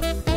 Bye.